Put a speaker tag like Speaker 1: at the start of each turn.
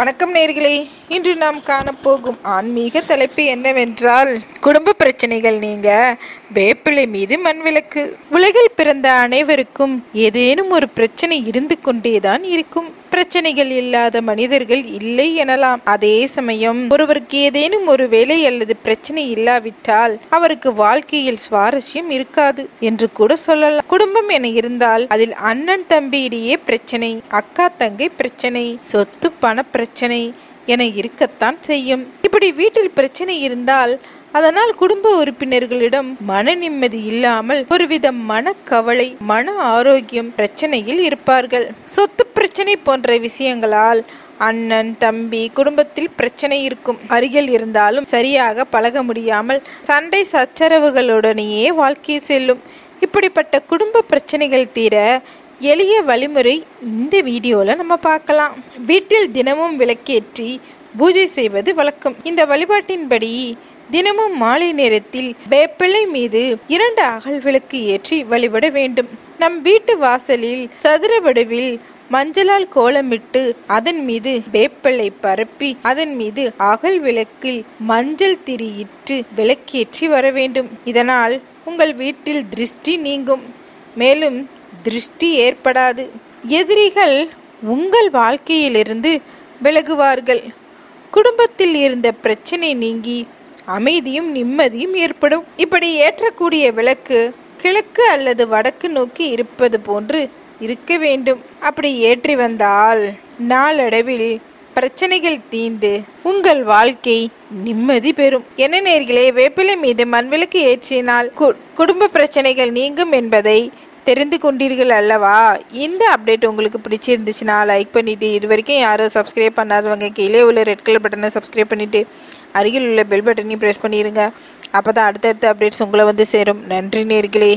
Speaker 1: வணக்கம் நேர்களே. இன்று நாம் காணப்போகும் ஆன்மீக தலைப்பு என்னவென்றால் குடும்ப பிரச்சனைகள் நீங்க வேப்பிலை மீது மண்விளக்கு உலகில் பிறந்த அனைவருக்கும் ஏதேனும் ஒரு பிரச்சனை இருந்து கொண்டேதான் இருக்கும். பிரச்சனைகள் இல்லாத மனிதர்கள் இல்லை எனலாம். அதே சமயம் ஒருவருக்கு ஏதேனும் ஒரு வேலை அல்லது பிரச்சனை இல்லாவிட்டால் அவருக்கு வாழ்க்கையில் சுவாரஸ்யம் இருக்காது என்று கூட சொல்லலாம். குடும்பம் என இருந்தால் அதில் அண்ணன் தம்பி இடையே பிரச்சனை அக்கா தங்கை பிரச்சனை சொத்து பண பிரச்சனை என இருக்கத்தான் செய்யும். இப்படி வீட்டில் பிரச்சனை இருந்தால் அதனால் குடும்ப உறுப்பினர்களிடம் மன நிம்மதி இல்லாமல் ஒருவித மனக்கவலை மன ஆரோக்கியம் பிரச்சனையில் இருப்பார்கள். சொத்து பிரச்சனை போன்ற விஷயங்களால் அண்ணன் தம்பி குடும்பத்தில் பிரச்சனை இருக்கும். அருகில் இருந்தாலும் சரியாக பழக முடியாமல் சண்டை சச்சரவுகளுடனேயே வாழ்க்கை செல்லும். இப்படிப்பட்ட குடும்ப பிரச்சனைகள் தீர எளிய வழிமுறை இந்த வீடியோவில் நம்ம பார்க்கலாம். வீட்டில் தினமும் விளக்கேற்றி பூஜை செய்வது வழக்கம். இந்த வழிபாட்டின்படி தினமும் மாலை நேரத்தில் வேப்பிள்ளை மீது இரண்டு அகல் விளக்கு ஏற்றி வழிபட வேண்டும். நம் வீட்டு வாசலில் சதுர வடிவில் மஞ்சளால் கோலமிட்டு அதன் மீது வேப்பிள்ளை பரப்பி அதன் மீது அகல் விளக்கில் மஞ்சள் திரியிட்டு விளக்கேற்றி வர வேண்டும். இதனால் உங்கள் வீட்டில் திருஷ்டி நீங்கும். மேலும் திருஷ்டி ஏற்படாது. எதிரிகள் உங்கள் வாழ்க்கையிலிருந்து விலகுவார்கள். குடும்பத்தில் இருந்த பிரச்சனை நீங்கி அமைதியும் நிம்மதியும் ஏற்படும். இப்படி ஏற்றக்கூடிய விளக்கு கிழக்கு அல்லது வடக்கு நோக்கி இருப்பது போன்று இருக்க வேண்டும். அப்படி ஏற்றி வந்தால் நாளடைவில் பிரச்சனைகள் தீந்து உங்கள் வாழ்க்கை நிம்மதி பெறும். என்ன நேர்களே வேப்பிலை மீது மண்விளக்கு ஏற்றினால் கு- குடும்ப பிரச்சனைகள் நீங்கும் என்பதை தெரிந்து கொண்டீர்கள் அல்லவா? இந்த அப்டேட் உங்களுக்கு பிடிச்சிருந்துச்சுன்னா லைக் பண்ணிவிட்டு இது வரைக்கும் யாரும் சப்ஸ்கிரைப் பண்ணாதவங்க கீழே உள்ள ரெட் கலர் பட்டனை சப்ஸ்கிரைப் பண்ணிவிட்டு அருகில் உள்ள பெல் பட்டனையும் ப்ரெஸ் பண்ணிடுங்க அப்போ தான் அடுத்தடுத்த அப்டேட்ஸ் உங்களை வந்து சேரும். நன்றி நேர்களே.